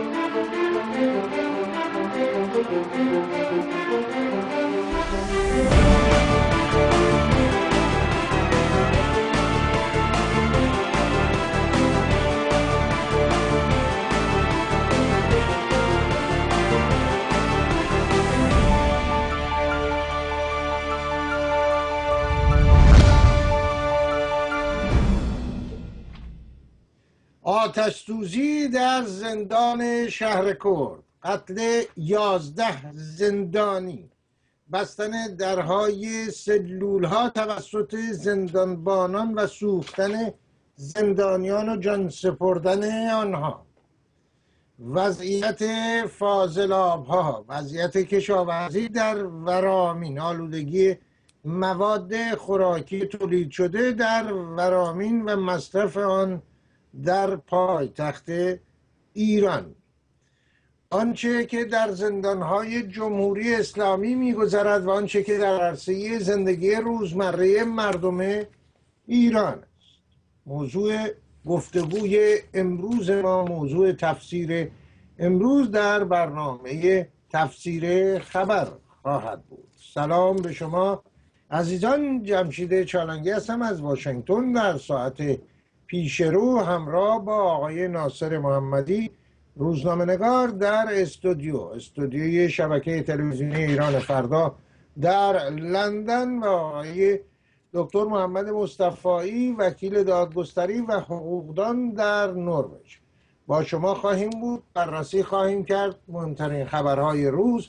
Thank you. آتش در زندان شهر کرد. قتل یازده زندانی. بستن درهای سلول ها توسط زندانبانان و سوختن زندانیان و جان سپردن آنها. وضعیت فاضلاب ها وضعیت کشاورزی در ورامین آلودگی مواد خوراکی تولید شده در ورامین و مصرف آن در پایتخت ایران. آنچه که در زندانهای جمهوری اسلامی میگذرد و آنچه که در عرصه زندگی روزمره مردم ایران است. موضوع گفتگوی امروز ما موضوع تفسیر امروز در برنامه تفسیر خبر خواهد بود. سلام به شما. عزیزان جمشید چالنگی هستم از واشنگتن در ساعت پیشرو همراه با آقای ناصر محمدی روزنامه در استودیو استودیوی شبکه تلویزیونی ایران فردا در لندن و آقای دکتر محمد مصطفایی وکیل دادگستری و حقوقدان در نروژ. با شما خواهیم بود بررسی خواهیم کرد مهمترین خبرهای روز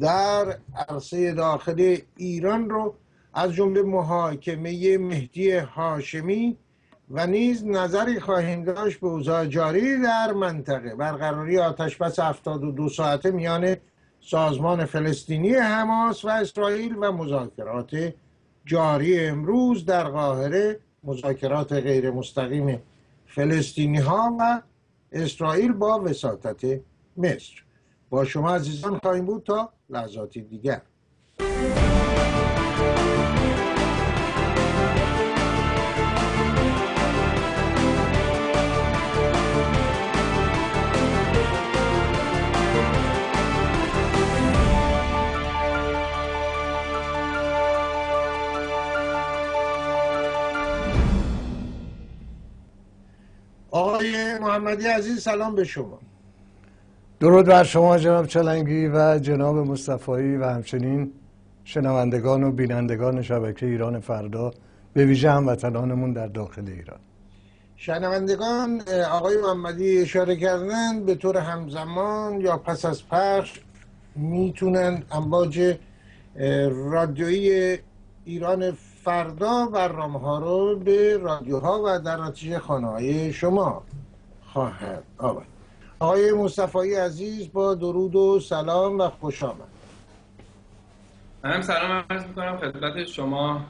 در عرصه داخل ایران رو. از جمله محاکمه مهدی هاشمی و نیز نظری خواهیم داشت به اوضاع جاری در منطقه. برقراری آتش بس 72 ساعته میان سازمان فلسطینی حماس و اسرائیل و مذاکرات جاری امروز در قاهره مذاکرات غیر مستقیم فلسطینی ها و اسرائیل با وساطت مصر. با شما عزیزان خواهیم بود تا لحظاتی دیگر. محمدی عزیز سلام به شما. درود بر شما جناب چلنگی و جناب مصطفایی و همچنین شنوندگان و بینندگان شبکه ایران فردا به ویژه هموطنانمون در داخل ایران. شنوندگان آقای محمدی اشاره کردن به طور همزمان یا پس از پخش می‌تونن امواج رادیویی ایران فردا برنامه ها رو به رادیوها و در نتیجه خانه های شما خواهد. آورد آقای مصطفی عزیز با درود و سلام و خوش آمد. منم سلام عرض می‌کنم خدمت شما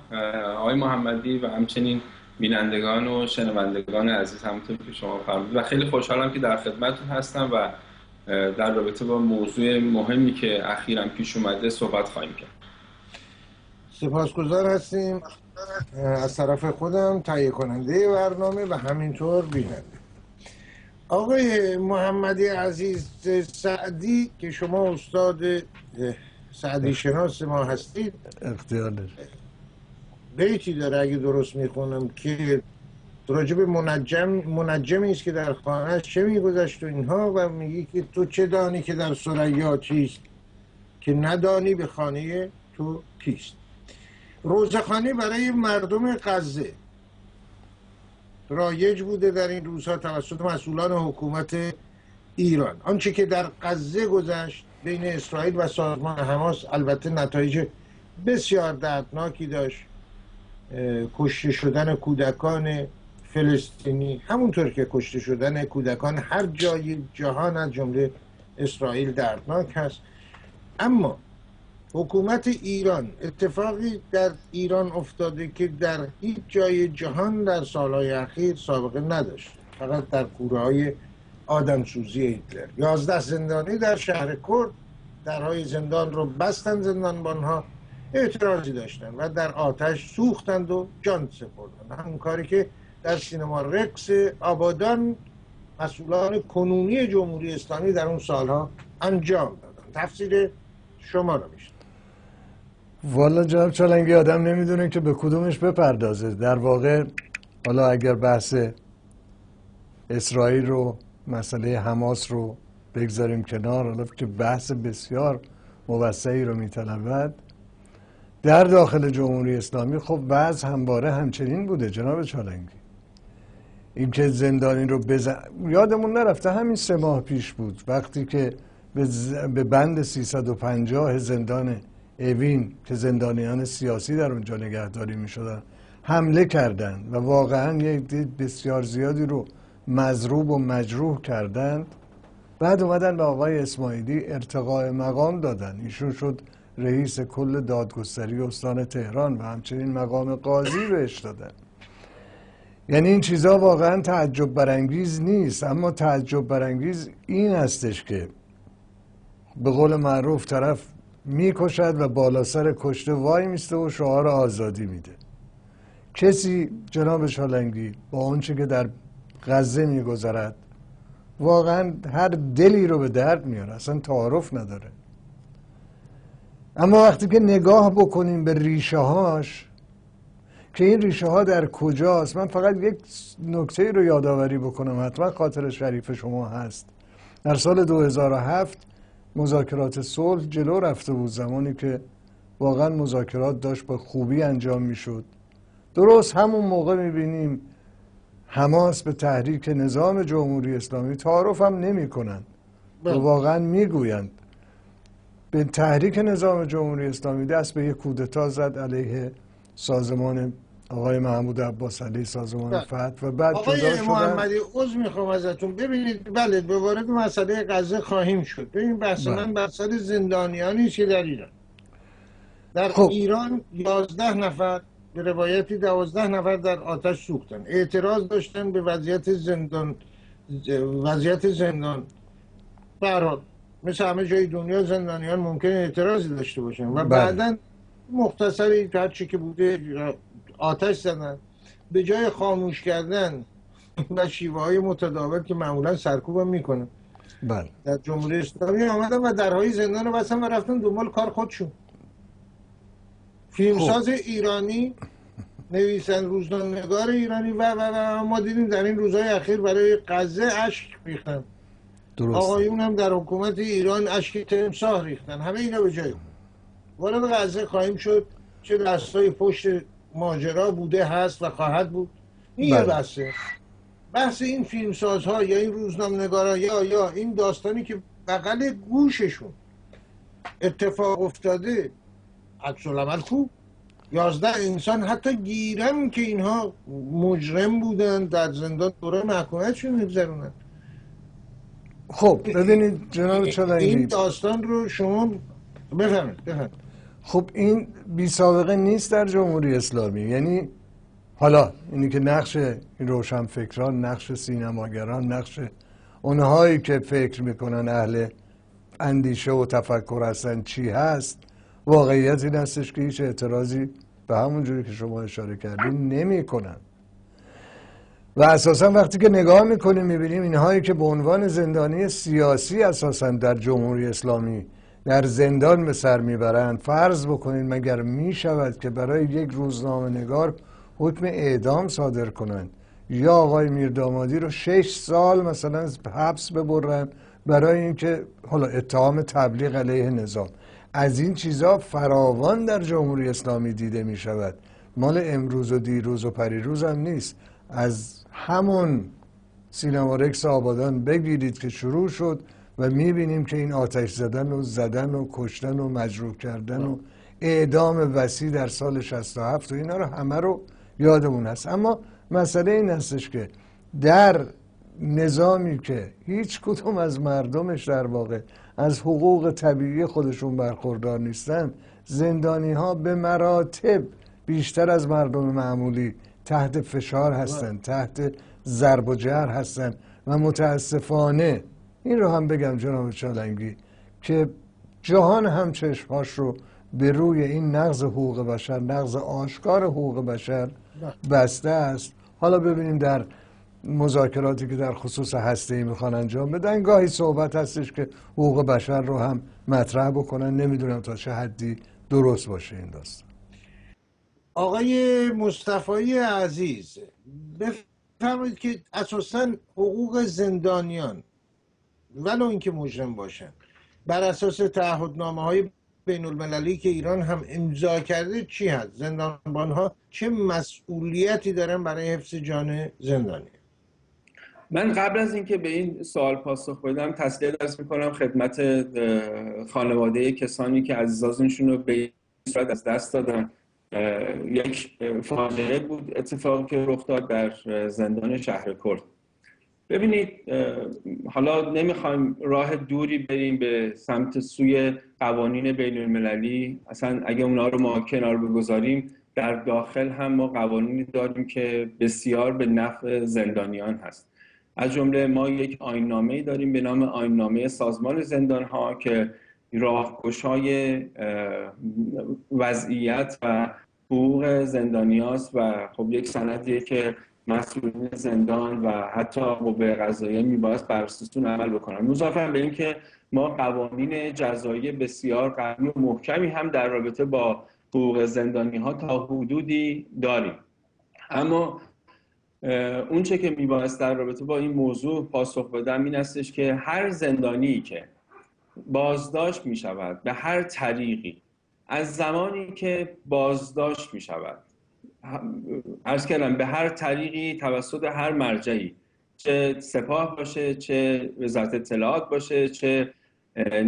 آقای محمدی و همچنین بینندگان و شنوندگان عزیز همونطور که شما فرمودید. و خیلی خوشحالم که در خدمتتون هستم و در رابطه با موضوع مهمی که اخیرا پیش اومده صحبت خواهیم کرد. سپاسگزار هستیم از طرف خودم تهیه کننده برنامه و همینطور بیننده. آقای محمدی عزیز سعدی که شما استاد سعدی شناس ما هستید. اختیار بیتی داره اگه درست می‌خونم که راجب منجم منجمی است که در خانه چه میگذشت و اینها و میگی که تو چه دانی که در سریا چیست؟ که ندانی به خانه تو کیست؟ روزخانی برای مردم غزه. رایج بوده در این روزها توسط مسئولان حکومت ایران. آنچه که در غزه گذشت بین اسرائیل و سازمان حماس البته نتایج بسیار دردناکی داشت. کشته شدن کودکان فلسطینی همونطور که کشته شدن کودکان هر جای جهان از جمله اسرائیل دردناک هست اما حکومت ایران اتفاقی در ایران افتاده که در هیچ جای جهان در سالهای اخیر سابقه نداشت. فقط در کوره های آدمسوزی هیتلر. یازده زندانی در شهر کرد درهای زندان رو بستن زندانبان ها اعتراضی داشتن و در آتش سوختند و جان سپردن. همون کاری که در سینما رکس آبادان مسئولان کنونی جمهوری اسلامی در اون سالها انجام دادن. تفسیر شما رو میشه والا جناب چالنگی آدم نمی‌دونه که به کدومش بپردازه. در واقع حالا اگر بحث اسرائیل رو مسئله حماس رو بگذاریم کنار حالا که بحث بسیار موسعی رو میطلبد در داخل جمهوری اسلامی خب وضع همواره همچنین بوده جناب چالنگی. اینکه زندانی رو بزن یادمون نرفته همین سه ماه پیش بود. وقتی که به, ز... به بند 350 زندان اوین که زندانیان سیاسی در اونجا نگهداری می شدن حمله کردند و واقعا یک دید بسیار زیادی رو مضروب و مجروح کردند. بعد اومدن به آقای اسماعیلی ارتقاء مقام دادن. ایشون شد رئیس کل دادگستری استان تهران و همچنین مقام قاضی بهش دادن. یعنی این چیزها واقعا تعجب برانگیز نیست اما تعجب برانگیز این هستش که به قول معروف طرف می‌کشد و بالا سر کشته وای میسته و شعار آزادی میده. کسی جناب شالنگی با آنچه که در غزه میگذرد واقعا هر دلی رو به درد میاره اصلا تعارف نداره. اما وقتی که نگاه بکنیم به ریشه هاش که این ریشه ها در کجاست من فقط یک نکته رو یادآوری بکنم حتما خاطر شریف شما هست. در سال 2007 مذاکرات صلح جلو رفته بود زمانی که واقعا مذاکرات داشت به خوبی انجام می‌شد. درست همون موقع می‌بینیم حماس به تحریک نظام جمهوری اسلامی تعارف هم نمی کنند و بله. واقعا می‌گویند. به تحریک نظام جمهوری اسلامی دست به یک کودتا زد علیه سازمان آقای محمود عباس علی سازمان بله. فتح و بعد جدا آقای شدن محمدی عذر می‌خوام ازتون ببینید بله به وارد مسئله غزه خواهیم شد ببین بحث بله. من سر زندانیانی که در ایران در خب. ایران یازده نفر به روایتی دوازده نفر در آتش سوختن اعتراض داشتن به وضعیت زندان وضعیت زندان برحال مثل همه جای دنیا زندانیان ممکن اعتراضی داشته باشن و بله. بعدا مختصری هر چی که بوده آتش زدن به جای خاموش کردن و شیوه های متداول که معمولا سرکوب هم می‌کنن. بله. در جمهوری اسلامی آمدن و درهای زندان رو بستن و رفتن دنبال کار خودشون. فیلمساز ایرانی نویسن روزنامه‌نگار ایرانی و و و ما دیدیم در این روزهای اخیر برای غزه اشک ریختن. درست آقایون هم در حکومت ایران اشک تمساه ریختن. همه اینا به جای. وارد غزه خواهیم شد چه دستای پشت ماجرا بوده هست و خواهد بود. این یه بله. بحثه بحث این فیلمسازها یا این روزنامه‌نگارا یا یا این داستانی که بغل گوششون اتفاق افتاده عکس العمل خوب. یازده انسان حتی گیرم که اینها مجرم بودن در زندان دوره محکومیتشون میگذرونن. خب ببینید جناب این چالنگی داستان رو شما بفهمید بفهمید خب این بی سابقه نیست در جمهوری اسلامی. یعنی حالا اینی که نقش این روشنفکران نقش سینماگران نقش اونهایی که فکر می‌کنن اهل اندیشه و تفکر هستن چی هست واقعیت این هستش که هیچ اعتراضی به همون جوری که شما اشاره کردین نمی کنن و اساسا وقتی که نگاه می‌کنیم می‌بینیم اینهایی که به عنوان زندانی سیاسی اساسا در جمهوری اسلامی در زندان به سر می‌برند. فرض بکنید مگر می‌شود که برای یک روزنامه نگار حکم اعدام صادر کنند؟ یا آقای میردامادی رو شش سال مثلا حبس ببرن برای اینکه حالا اتهام تبلیغ علیه نظام. از این چیزا فراوان در جمهوری اسلامی دیده می شود مال امروز و دیروز و پریروز هم نیست. از همون سینما رکس آبادان بگیرید که شروع شد. و می‌بینیم که این آتش زدن و زدن و کشتن و مجروح کردن و اعدام وسیع در سال 67 و اینا رو همه رو یادمون هست. اما مسئله این هستش که در نظامی که هیچ کدوم از مردمش در واقع از حقوق طبیعی خودشون برخوردار نیستن زندانی ها به مراتب بیشتر از مردم معمولی تحت فشار هستن تحت ضرب و جر هستن و متاسفانه این رو هم بگم جناب چالنگی که جهان هم چشمهاش رو به روی این نقض حقوق بشر نقض آشکار حقوق بشر بسته است. حالا ببینیم در مذاکراتی که در خصوص هسته ای می‌خوان انجام بدن گاهی صحبت هستش که حقوق بشر رو هم مطرح بکنن. نمی‌دونم تا چه حدی درست باشه این داستان. آقای مصطفی عزیز بفرمایید که اساسا حقوق زندانیان ولو اینکه مجرم باشن. بر اساس تعهدنامه های بین المللی که ایران هم امضا کرده چی هست؟ زندانبان ها چه مسئولیتی دارن برای حفظ جان زندانی؟ من قبل از اینکه به این سوال پاسخ بدم تسلیت درس می‌کنم خدمت خانواده کسانی که عزیزانشون رو به صورت از دست دادن. یک فاجعه بود اتفاقی که رخ داد در زندان شهر کرد. ببینید حالا نمی‌خوایم راه دوری بریم به سمت سوی قوانین بین المللی اصلا اگه اونا رو ما کنار بگذاریم در داخل هم ما قوانینی داریم که بسیار به نفع زندانیان هست. از جمله ما یک آیننامه داریم به نام آیننامه سازمان زندان ها که راهگشای وضعیت و حقوق زندانیاست و خب یک سندیه که مسئولین زندان و حتی قوه قضاییه میباید بر اساسون عمل بکنن. مضافا به اینکه ما قوانین جزایی بسیار قوی و محکمی هم در رابطه با حقوق زندانی ها تا حدودی داریم. اما اونچه که میبایست در رابطه با این موضوع پاسخ بدم این استش که هر زندانی که بازداشت می‌شود به هر طریقی از زمانی که بازداشت می‌شود ارز کردم به هر طریقی توسط هر مرجعی چه سپاه باشه چه وزارت اطلاعات باشه چه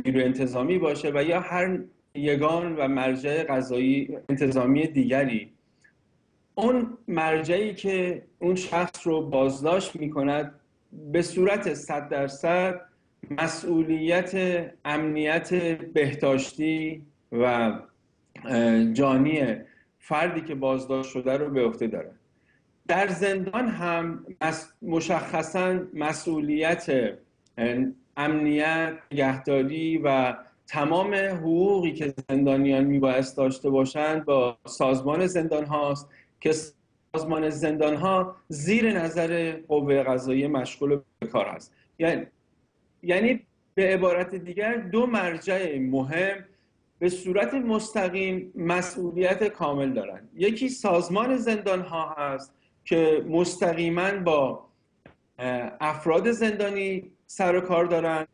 نیروی انتظامی باشه و یا هر یگان و مرجع قضایی انتظامی دیگری. اون مرجعی که اون شخص رو بازداشت می کند به صورت صد درصد مسئولیت امنیت بهداشتی و جانی فردی که بازداشت شده رو به عهده داره. در زندان هم مشخصا مسئولیت امنیت نگهداری و تمام حقوقی که زندانیان میبایست داشته باشند با سازمان زندان هاست که سازمان زندان ها زیر نظر قوه قضایی مشغول به کار هست. یعنی یعنی به عبارت دیگر دو مرجع مهم به صورت مستقیم مسئولیت کامل دارند یکی سازمان زندان ها هست که مستقیما با افراد زندانی سر و کار دارند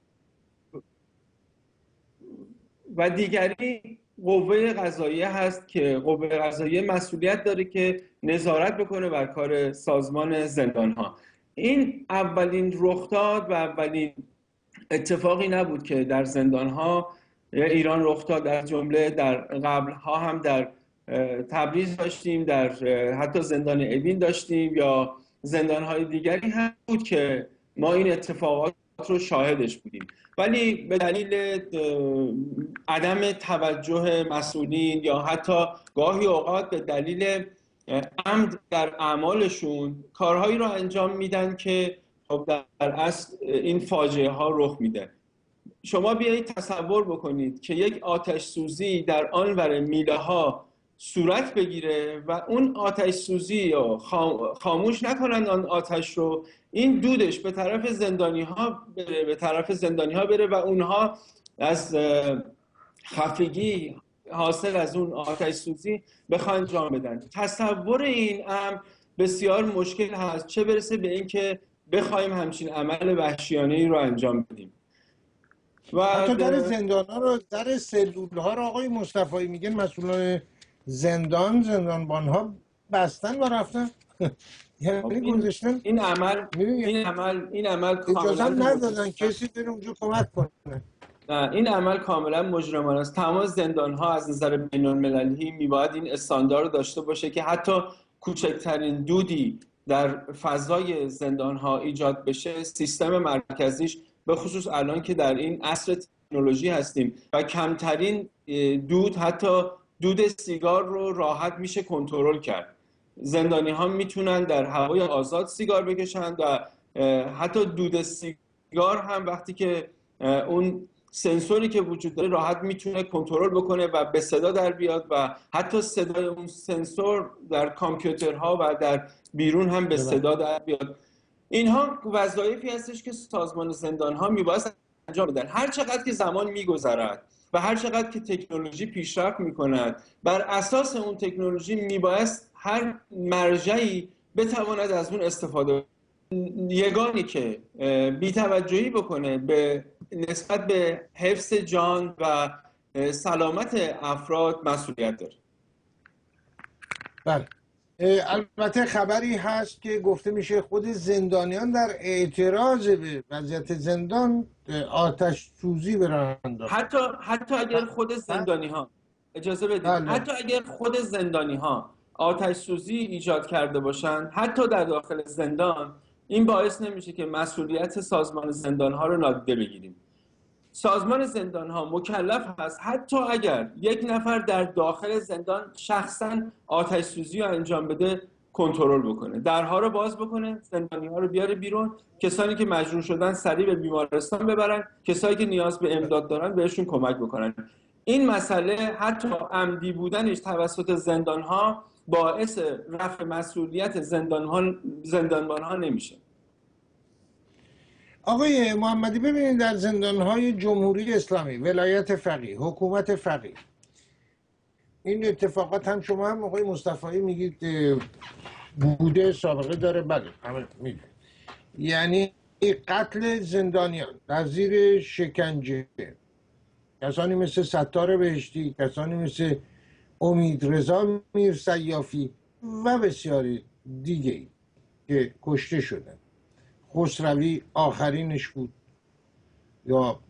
و دیگری قوه قضاییه هست که قوه قضاییه مسئولیت داره که نظارت بکنه بر کار سازمان زندان ها این اولین رخداد و اولین اتفاقی نبود که در زندان ها ایران رخ داد در جمله در قبل ها هم در تبریز داشتیم در حتی زندان اوین داشتیم یا زندان های دیگری هم بود که ما این اتفاقات رو شاهدش بودیم. ولی به دلیل عدم توجه مسئولین یا حتی گاهی اوقات به دلیل عمد در اعمالشون کارهایی رو انجام میدن که خب در اصل این فاجعه ها رخ میده. شما بیایید تصور بکنید که یک آتش سوزی در آن ور میله ها صورت بگیره و اون آتش سوزی رو خاموش نکنند آن آتش رو. این دودش به طرف زندانی ها بره به طرف زندانی ها بره و اونها از خفگی حاصل از اون آتش سوزی بخوان جام بدن. تصور این هم بسیار مشکل هست. چه برسه به اینکه بخوایم همچین عمل وحشیانه ای رو انجام بدیم. و حتی در زندان ها رو در سلول ها رو آقای مصطفی میگن مسئولان زندان زندانبان ها بستن و رفتن. یعنی خب این, این عمل این عمل این عمل اجازه ندادن کسی بره اونجا کمک کنه. نه این عمل کاملا مجرمانه است. تمام زندان ها از نظر بین المللی میباید این استاندار داشته باشه که حتی کوچکترین دودی در فضای زندان ها ایجاد بشه سیستم مرکزیش به خصوص الان که در این عصر تکنولوژی هستیم و کمترین دود حتی دود سیگار رو راحت میشه کنترل کرد. زندانی ها می‌تونن در هوای آزاد سیگار بکشند و حتی دود سیگار هم وقتی که اون سنسوری که وجود داره راحت می‌تونه کنترل بکنه و به صدا در بیاد و حتی صدای اون سنسور در کامپیوترها و در بیرون هم به صدا در بیاد. اینها وظایفی هستش که سازمان زندان ها میبایست انجام بدن. هر چقدر که زمان میگذرد و هر چقدر که تکنولوژی پیشرفت می‌کند بر اساس اون تکنولوژی میبایست هر مرجعی بتواند از اون استفاده یگانی که بیتوجهی بکنه به نسبت به حفظ جان و سلامت افراد مسئولیت داره. بله. البته خبری هست که گفته میشه خود زندانیان در اعتراض به وضعیت زندان آتش سوزی به حتی حتی اگر خود زندانی ها اجازه بدید. بله. حتی اگر خود زندانی ها آتش سوزی ایجاد کرده باشند حتی در داخل زندان این باعث نمیشه که مسئولیت سازمان زندان ها رو نادیده بگیریم. سازمان زندان ها مکلف هست. حتی اگر یک نفر در داخل زندان شخصا آتش سوزی رو انجام بده کنترل بکنه. درها رو باز بکنه زندانی ها رو بیاره بیرون. کسانی که مجبور شدن سریع به بیمارستان ببرن. کسانی که نیاز به امداد دارن بهشون کمک بکنن. این مسئله حتی عمدی بودنش توسط زندان ها باعث رفع مسئولیت زندان ها زندانبان ها نمیشه. آقای محمدی ببینید در زندان های جمهوری اسلامی ولایت فقیه حکومت فقیه این اتفاقات هم شما هم آقای مصطفی میگید بوده سابقه داره. بله همه یعنی قتل زندانیان در زیر شکنجه. کسانی مثل ستار بهشتی کسانی مثل امید رضا میر سیافی و بسیاری دیگه که کشته شدن. خسروی آخرینش بود. یا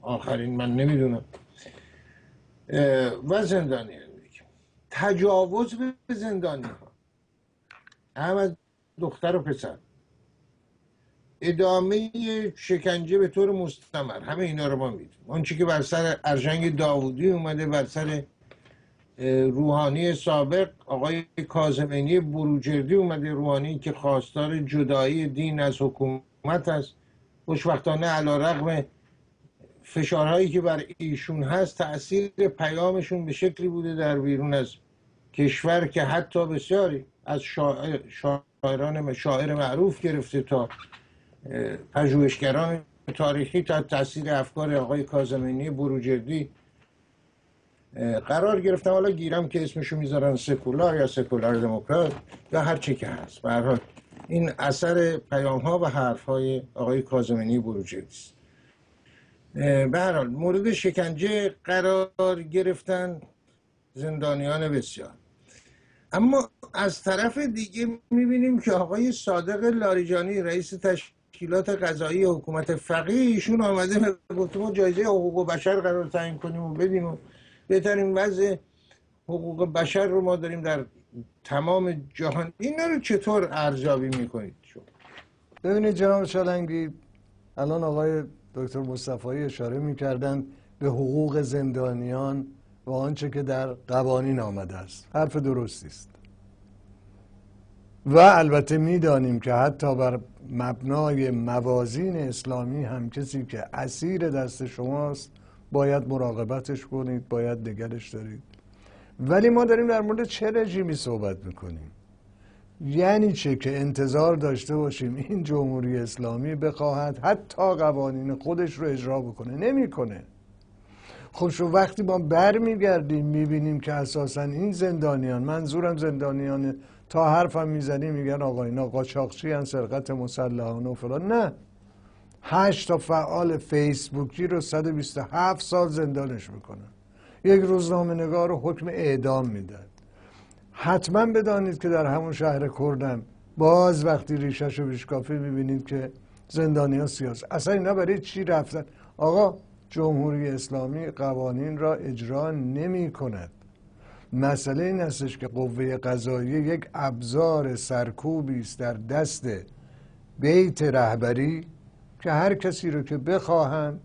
آخرین من نمی‌دونم. و زندانی تجاوز به زندانی ها. هم از دختر و پسر. ادامه شکنجه به طور مستمر. همه اینا رو ما میدیم آنچه که بر سر ارژنگ داوودی اومده بر سر روحانی سابق آقای کازمینی بروجردی اومده روحانی که خواستار جدایی دین از حکومت است. خوشبختانه علا رقم فشارهایی که بر ایشون هست تاثیر پیامشون به شکلی بوده در بیرون از کشور که حتی بسیاری از شاعر شاعران شاعر معروف گرفته تا پژوهشگران تاریخی تا تاثیر افکار آقای کازمینی بروجردی قرار گرفتم حالا گیرم که اسمشو می‌ذارن سکولار یا سکولار دموکرات یا هر چی که هست. به این اثر پیام ها و حرف های آقای کازمینی بروجردی است. به مورد شکنجه قرار گرفتن زندانیان بسیار. اما از طرف دیگه می‌بینیم که آقای صادق لاریجانی رئیس تشکیلات قضایی حکومت فقیه ایشون آمده گفته ما جایزه حقوق بشر قرار تعیین کنیم و بدیم بهترین وضع حقوق بشر رو ما داریم در تمام جهان. این رو چطور ارزیابی می‌کنید شما؟ ببینید جناب چالنگی الان آقای دکتر مصطفی اشاره می‌کردن به حقوق زندانیان و آنچه که در قوانین آمده است. حرف درستی است. و البته می‌دانیم که حتی بر مبنای موازین اسلامی هم کسی که اسیر دست شماست باید مراقبتش کنید باید نگرش دارید. ولی ما داریم در مورد چه رژیمی صحبت می‌کنیم؟ یعنی چه که انتظار داشته باشیم این جمهوری اسلامی بخواهد حتی قوانین خودش رو اجرا بکنه؟ نمی‌کنه. خب شو وقتی ما برمیگردیم می‌بینیم که اساسا این زندانیان منظورم زندانیان تا حرفم می‌زنیم میگن آقا اینا قاچاقچی سرقت مسلحانه و فلان. نه. هشت تا فعال فیسبوکی رو 127 سال زندانش می‌کنن. یک روزنامه نگار رو حکم اعدام میدن. حتما بدانید که در همون شهر کردم. باز وقتی ریشش رو بیشکافی می‌بینید که زندانی ها سیاست اصلا اینا برای چی رفتن؟ آقا جمهوری اسلامی قوانین را اجرا نمی کند مسئله این استش که قوه قضاییه یک ابزار سرکوبی است در دست بیت رهبری که هر کسی رو که بخواهند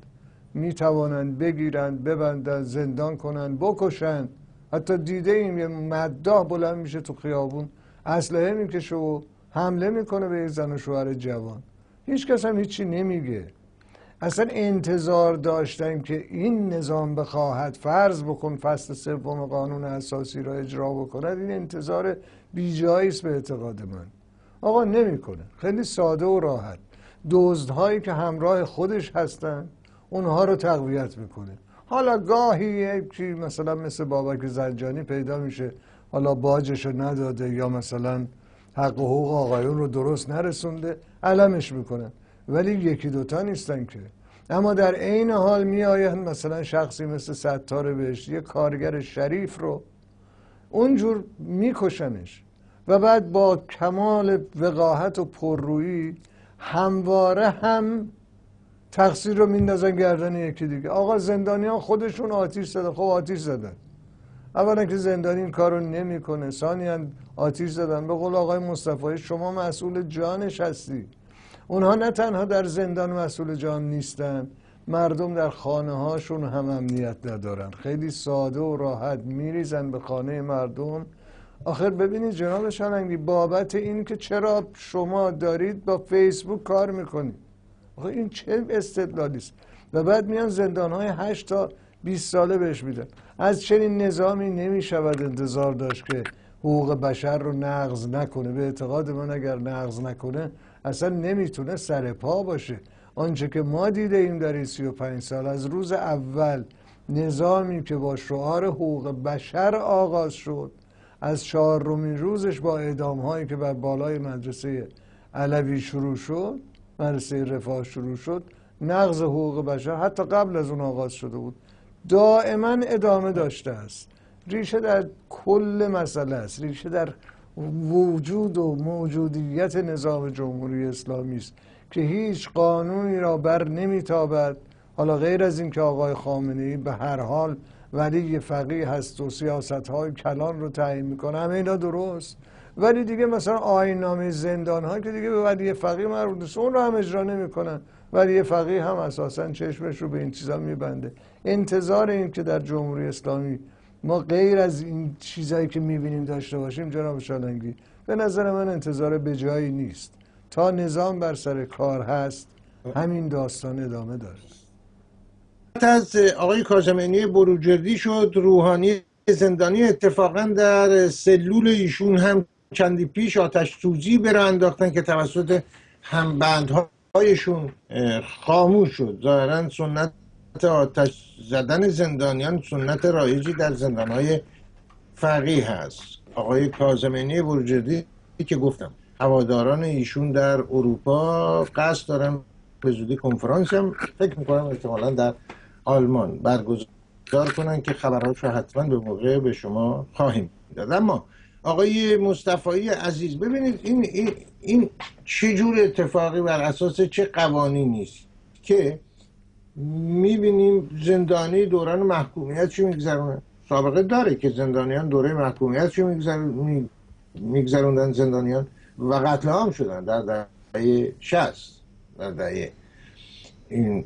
می توانند بگیرند ببندند زندان کنند بکشند. حتی دیده ایم یه مداح بلند میشه تو خیابون. اسلحه می‌کشه و حمله می‌کنه به یک زن و شوهر جوان. هیچ کس هم هیچی نمیگه. اصلا انتظار داشتن که این نظام بخواهد فرض بکن فصل سوم قانون اساسی را اجرا بکند این انتظار بیجایی است به اعتقاد من. آقا نمی‌کنه. خیلی ساده و راحت. دزدهایی که همراه خودش هستن اونها رو تقویت می‌کنه. حالا گاهی یکی مثلا مثل بابک زنجانی پیدا میشه حالا باجش رو نداده یا مثلا حق و حقوق آقایون رو درست نرسونده علمش می‌کنن. ولی یکی دوتا نیستن که. اما در عین حال میآیند مثلا شخصی مثل ستار بهشتی یه کارگر شریف رو اونجور میکشنش. و بعد با کمال وقاحت و پررویی همواره هم تقصیر رو میندازن گردن یکی دیگه. آقا زندانیان خودشون آتیش زدن. خب آتیش زدن. اولا که زندانی این کارو نمی‌کنه. ثانیا آتیش زدن. به قول آقای مصطفی شما مسئول جانش هستی. اونها نه تنها در زندان مسئول جان نیستن مردم در خانه هاشون هم امنیت ندارن. خیلی ساده و راحت میریزن به خانه مردم. آخر ببینید جناب شلنگی بابت این که چرا شما دارید با فیسبوک کار می‌کنید؟ آخه این چه استدلالی است؟ و بعد میان زندان های 8 تا 20 ساله بهش میدن. از چنین نظامی نمی‌شود انتظار داشت که حقوق بشر رو نقض نکنه. به اعتقاد من اگر نقض نکنه اصلا نمی‌تونه سر پا باشه. آنچه که ما دیده ایم در این 35 سال از روز اول نظامی که با شعار حقوق بشر آغاز شد از چهارمین روزش با اعدام هایی که بر بالای مدرسه علوی شروع شد مدرسه رفاه شروع شد نقض حقوق بشر حتی قبل از اون آغاز شده بود دائما ادامه داشته است. ریشه در کل مسئله است. ریشه در وجود و موجودیت نظام جمهوری اسلامی است که هیچ قانونی را بر نمیتابد. حالا غیر از اینکه آقای خامنه ای به هر حال ولی فقیه هست و سیاست های کلان رو تعیین می‌کنه همه اینا درست. ولی دیگه مثلا آین نامه زندان ها که دیگه به ولی فقیه مربوط نیست اون رو هم اجرا نمی‌کنن. ولی فقیه هم اساسا چشمش رو به این چیزا میبنده. انتظار این که در جمهوری اسلامی ما غیر از این چیزایی که می‌بینیم داشته باشیم جناب شالنگی به نظر من انتظار به جایی نیست. تا نظام بر سر کار هست همین داستان ادامه داره. از آقای کاظمینی بروجردی شد. روحانی زندانی اتفاقا در سلول ایشون هم چندی پیش آتش سوزی برا انداختن که توسط همبندهایشون خاموش شد. ظاهرا سنت آتش زدن زندانیان سنت رایجی در زندانهای فقیه هست. آقای کازمینی برجدی که گفتم هواداران ایشون در اروپا قصد دارن به زودی کنفرانس هم فکر می‌کنم احتمالا در آلمان برگزار کنن که خبرهاش رو حتما به موقع به شما خواهیم داد. اما آقای مصطفی عزیز ببینید این, این, این چه اتفاقی بر اساس چه قوانینی است که می‌بینیم زندانی دوران محکومیت چی میگذرونه؟ سابقه داره که زندانیان دوره محکومیت چی میگذروندن زندانیان و قتل عام شدن در دهه شست در دهه این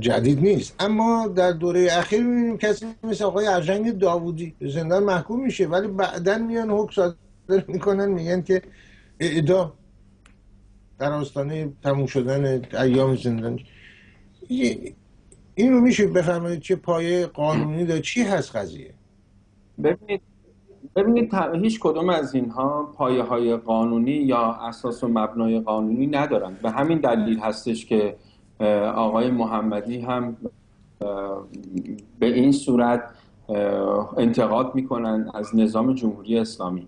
جدید نیست. اما در دوره اخیر می‌بینیم کسی مثل آقای ارجنگ داوودی زندان محکوم میشه ولی بعدا میان حکم صادر می‌کنن میگن که اعدام در آستانه تموم شدن ایام زندان. این رو میشه بفرمایید چه پایه قانونی داره؟ چی هست قضیه؟ ببینید ببینید هیچ کدوم از اینها پایه های قانونی یا اساس و مبنای قانونی ندارند به همین دلیل هستش که آقای محمدی هم به این صورت انتقاد می‌کنن از نظام جمهوری اسلامی.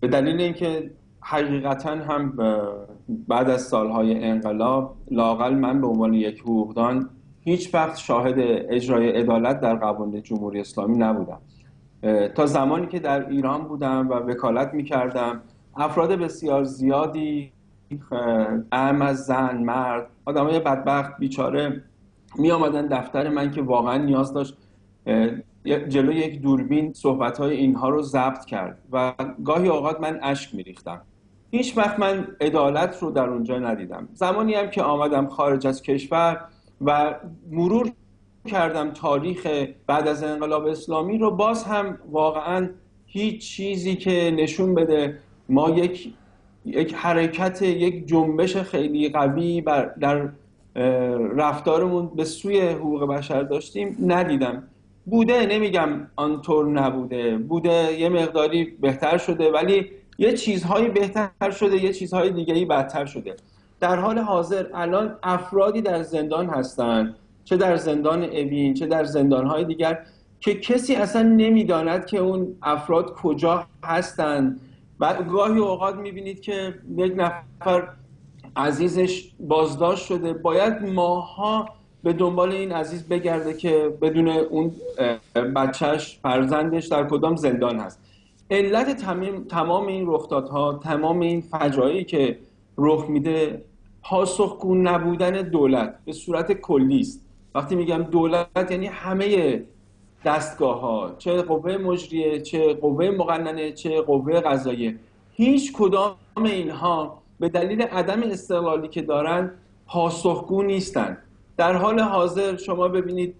به دلیل اینکه حقیقتا هم بعد از سالهای انقلاب لاقل من به عنوان یک حقوقدان هیچ وقت شاهد اجرای عدالت در قوانین جمهوری اسلامی نبودم. تا زمانی که در ایران بودم و وکالت می‌کردم افراد بسیار زیادی ام از زن مرد آدمای بدبخت بیچاره می آمدن دفتر من که واقعا نیاز داشت جلو یک دوربین صحبت های اینها رو ضبط کرد و گاهی اوقات من اشک می ریختم هیچ وقت من عدالت رو در اونجا ندیدم. زمانی هم که آمدم خارج از کشور و مرور کردم تاریخ بعد از انقلاب اسلامی رو باز هم واقعا هیچ چیزی که نشون بده ما یک یک حرکت یک جنبش خیلی قوی بر در رفتارمون به سوی حقوق بشر داشتیم ندیدم. بوده نمیگم آنطور نبوده. بوده یه مقداری بهتر شده ولی یه چیزهایی بهتر شده یه چیزهای دیگه بدتر شده. در حال حاضر الان افرادی در زندان هستند چه در زندان اوین چه در زندانهای دیگر که کسی اصلا نمی‌داند که اون افراد کجا هستند و گاهی اوقات می‌بینید که یک نفر عزیزش بازداشت شده. باید ماها به دنبال این عزیز بگرده که بدون اون بچهش فرزندش در کدام زندان هست. علت تمام این رخدادها تمام این فجایعی که رخ میده پاسخگو نبودن دولت به صورت کلی است وقتی میگم دولت یعنی همه دستگاه ها چه قوه مجریه چه قوه مقننه چه قوه قضاییه هیچ کدام اینها به دلیل عدم استقلالی که دارن پاسخگو نیستند در حال حاضر شما ببینید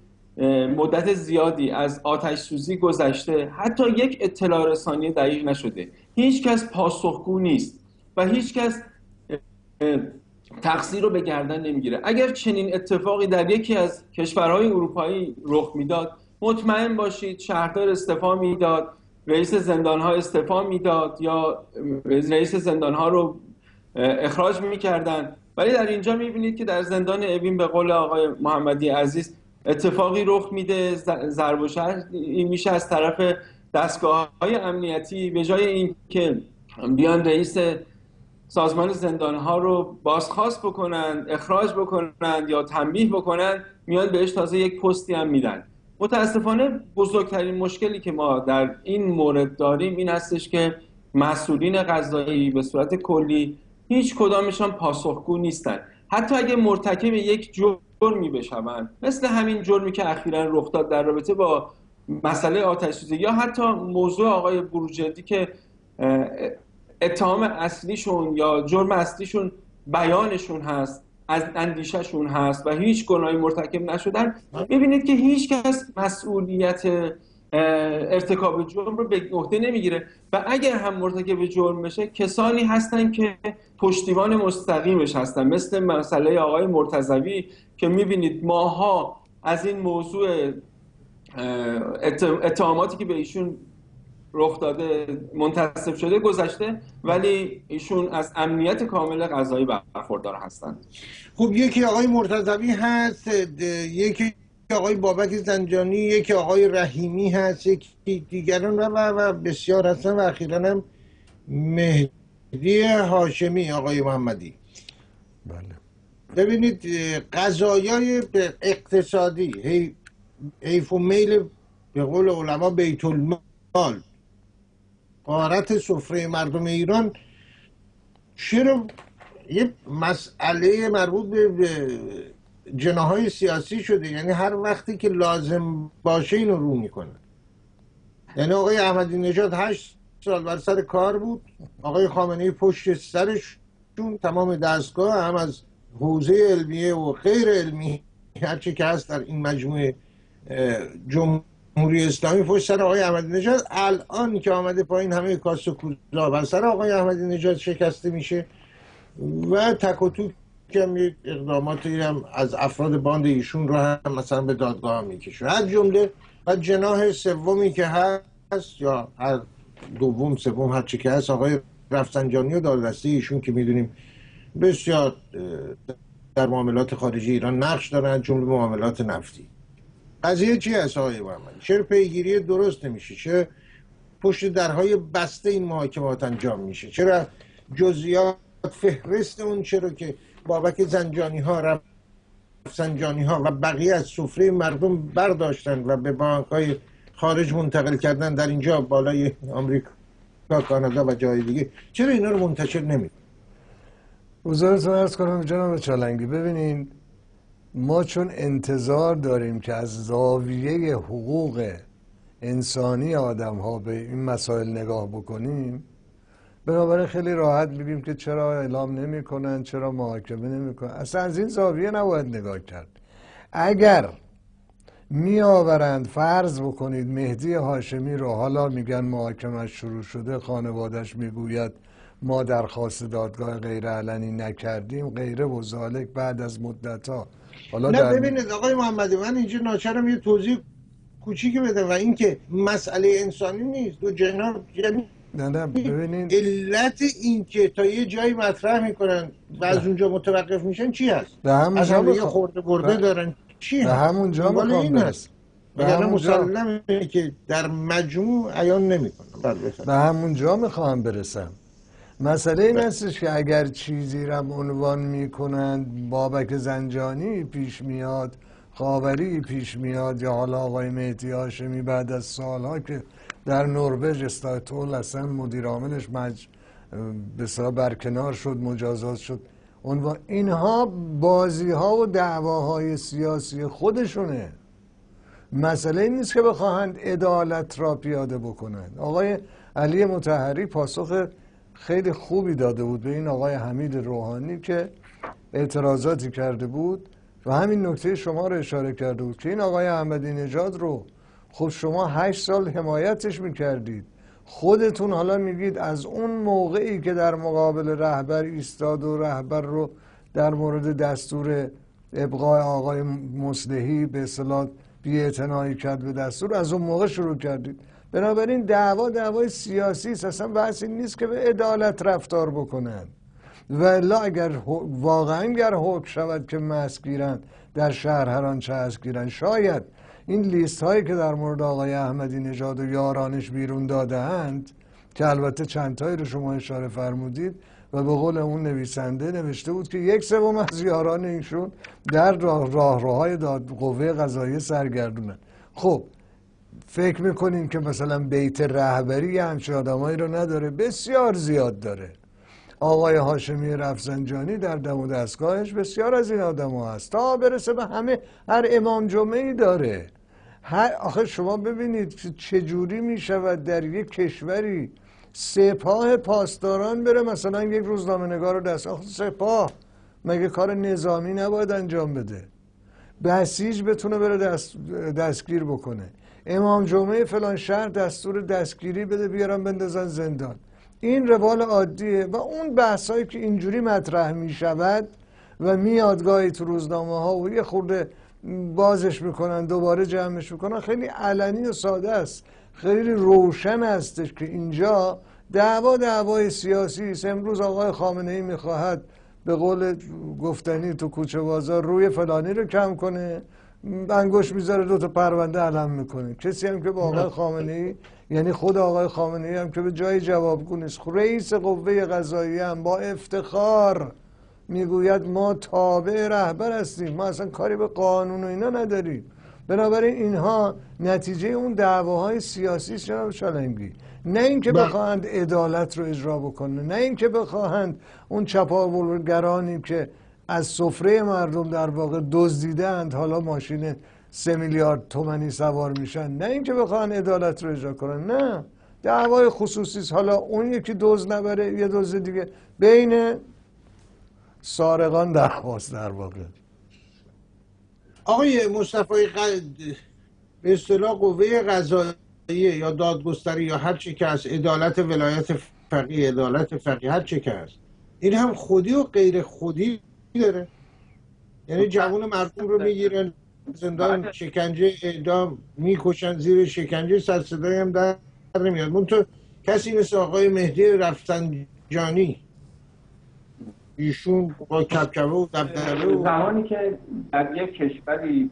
مدت زیادی از آتش سوزی گذشته حتی یک اطلاع رسانی دقیق نشده. هیچ کس پاسخگو نیست و هیچ کس تقصیر رو به گردن نمی‌گیره. اگر چنین اتفاقی در یکی از کشورهای اروپایی رخ می‌داد مطمئن باشید شهردار استفا می‌داد رئیس زندانها استفا می‌داد یا رئیس زندانها رو اخراج می‌کردن. ولی در اینجا می‌بینید که در زندان اوین به قول آقای محمدی عزیز اتفاقی رخ میده ضرب و میشه از طرف دستگاه های امنیتی. به جای اینکه بیان رئیس سازمان زندان ها رو بازخواست بکنن اخراج بکنن یا تنبیه بکنن میان بهش تازه یک پستی هم میدن. متاسفانه بزرگترین مشکلی که ما در این مورد داریم این هستش که مسئولین قضایی به صورت کلی هیچ کدامشان پاسخگو نیستن. حتی اگه مرتکب یک جرمی بشوند مثل همین جرمی که اخیرا رخ داد در رابطه با مسئله آتش یا حتی موضوع آقای بروجردی که اتهام اصلیشون یا جرم اصلیشون بیانشون هست از اندیشهشون هست و هیچ گناهی مرتکب نشدن. ببینید که هیچ کس مسئولیت ارتکاب جرم رو به عهده نمی‌گیره و اگر هم مرتکب جرم بشه کسانی هستن که پشتیبان مستقیمش هستن. مثل مسئله آقای مرتضوی که می‌بینید ماها از این موضوع اتهاماتی که به ایشون رخ داده منتصب شده گذشته. ولی ایشون از امنیت کامل غذایی برخوردار هستند. خب یکی آقای مرتضوی هست یکی آقای بابک زنجانی یکی آقای رحیمی هست یکی دیگران و, و بسیار هستن و اخیرا هم مهدی هاشمی آقای محمدی. بله. ببینید قضایای اقتصادی حیف و میل به قول علما بیت المال. قارت سفره مردم ایران چرا یه مسئله مربوط به جناهای سیاسی شده. یعنی هر وقتی که لازم باشه اینو رو می‌کنه. یعنی آقای احمدی نژاد هشت سال بر سر کار بود. آقای خامنه پشت سرشون تمام دستگاه هم از حوزه علمیه و غیر علمی هرچی که هست در این مجموعه جمهوری اسلامی پشت سر آقای احمدی نژاد. الان که آمده پایین همه کاس و کوزا بر سر آقای احمدی نژاد شکسته میشه و تک و توک هم یک اقداماتی هم از افراد باند ایشون رو هم مثلا به دادگاه میکشون. از جمله و جناح سومی که هست یا هر دوم سوم هر چی که هست آقای رفسنجانی و دادرسی ایشون که می‌دونیم بسیار در معاملات خارجی ایران نقش دارن جمله معاملات نفتی. قضیه چی هست آقای محمد چرا پیگیری درست نمیشه؟ چرا پشت درهای بسته این محاکمات انجام میشه؟ چرا جزئیات فهرست اون چرا که بابک زنجانی ها رفسنجانی ها و بقیه از سفره مردم برداشتن و به بانک های خارج منتقل کردن در اینجا بالای آمریکا کانادا و جای دیگه. چرا اینا رو منتشر نمی حضورتون ارز کنم جناب چالنگی ببینین ما چون انتظار داریم که از زاویه حقوق انسانی آدم ها به این مسائل نگاه بکنیم بنابراین خیلی راحت میگیم که چرا اعلام نمی‌کنن چرا محاکمه نمی‌کنن. اصلا از این زاویه نباید نگاه کرد. اگر می آورند فرض بکنید مهدی هاشمی رو حالا میگن محاکمش شروع شده خانوادش می‌گوید ما درخواست دادگاه غیر علنی نکردیم غیره و بعد از مدت ها حالا نه ببینید آقای محمدی من اینجا ناچرم یه توضیح کوچیکی بده و اینکه مسئله انسانی نیست. دو جناب یعنی نه نه ببینین علت این که تا یه جایی مطرح می‌کنن و از اونجا متوقف میشن چی هست؟ از همه یه خورده برده دارن. چی هست؟ همونجا این هست. وگرنه مسلمه که در مجموع عیان نمی‌کنن بله. به همونجا می‌خوام برسم. مسئله این هستش که اگر چیزی را عنوان می‌کنند بابک زنجانی پیش میاد خاوری پیش میاد یا حالا آقای مهدی هاشمی بعد از سالها که در نروژ استاتول اصلا مدیر عاملش مج... اصطلاح برکنار شد مجازات شد. عنوان اینها بازی ها و دعواهای سیاسی خودشونه. مسئله این نیست که بخواهند عدالت را پیاده بکنند. آقای علی متحری پاسخ خیلی خوبی داده بود به این آقای حمید روحانی که اعتراضاتی کرده بود و همین نکته شما رو اشاره کرده بود که این آقای احمدی نژاد رو خب شما هشت سال حمایتش می‌کردید. خودتون حالا میگید از اون موقعی که در مقابل رهبر ایستاد و رهبر رو در مورد دستور ابقای آقای مصلحی به اصطلاح بی‌اعتنایی کرد به دستور از اون موقع شروع کردید. بنابراین دعوا دعوای سیاسی است. اصلا بحث این نیست که به عدالت رفتار بکنند و الا اگر واقعا اگر حکم شود که مست گیرند در شهر هر آنچه هست گیرند. شاید این لیست هایی که در مورد آقای احمدی نژاد و یارانش بیرون دادهاند که البته چند تایی رو شما اشاره فرمودید و به قول اون نویسنده نوشته بود که یک سوم از یاران ایشون در راه راهروهای داد قوه قضایی سرگردونن. خب فکر می‌کنین که مثلا بیت رهبری همچه آدمایی رو نداره. بسیار زیاد داره. آقای هاشمی رفسنجانی در دم و دستگاهش بسیار از این آدم ها هست. تا برسه به همه هر امام جمعه ای داره. هر آخه شما ببینید چجوری می شود در یک کشوری سپاه پاسداران بره مثلا یک روزنامه نگار رو دست آخه سپاه مگه کار نظامی نباید انجام بده؟ بسیج بتونه بره دست دستگیر بکنه. امام جمعه فلان شهر دستور دستگیری بده بیارن بندازن زندان. این روال عادیه و اون بحثایی که اینجوری مطرح می شود و میاد گاهی تو روزنامه ها و یه خورده بازش می‌کنن دوباره جمعش می‌کنن خیلی علنی و ساده است. خیلی روشن هستش که اینجا دعوا دعوای سیاسی است. امروز آقای خامنه ای می‌خواهد به قول گفتنی تو کوچه بازار روی فلانی رو کم کنه. انگوش می‌ذاره دو تا پرونده علم می‌کنه. کسی هم که با آقای خامنه ای یعنی خود آقای خامنه ای هم که به جای جوابگو نیست رئیس قوه قضاییه هم با افتخار می‌گوید ما تابع رهبر هستیم. ما اصلا کاری به قانون و اینا نداریم. بنابراین اینها نتیجه اون دعواهای سیاسی است جناب شالنگی. نه اینکه بله. بخواهند عدالت رو اجرا بکنه نه اینکه بخواهند اون چپاولگرانی که از سفره مردم در واقع دزدیدند. حالا ماشین سه میلیارد تومنی سوار میشن. نه اینکه بخواهند عدالت رو اجرا کنن نه. دعوای خصوصی است. حالا اون یکی دوز نبره یه دوز دیگه. بین سارقان دعواست در واقع. آقای مصطفی ق... به اصطلاح قوه قضاییه یا دادگستری یا هر چی که از عدالت ولایت فقیه عدالت فقیه هر چی که هست. این هم خودی و غیر خودی داره. یعنی جوان مردم رو می‌گیرن زندان شکنجه اعدام می‌کشن زیر شکنجه سر صدای هم در نمیاد. منتها کسی مثل آقای مهدی رفسنجانی ایشون با کپکبه و دبدبه و زمانی که در یک کشوری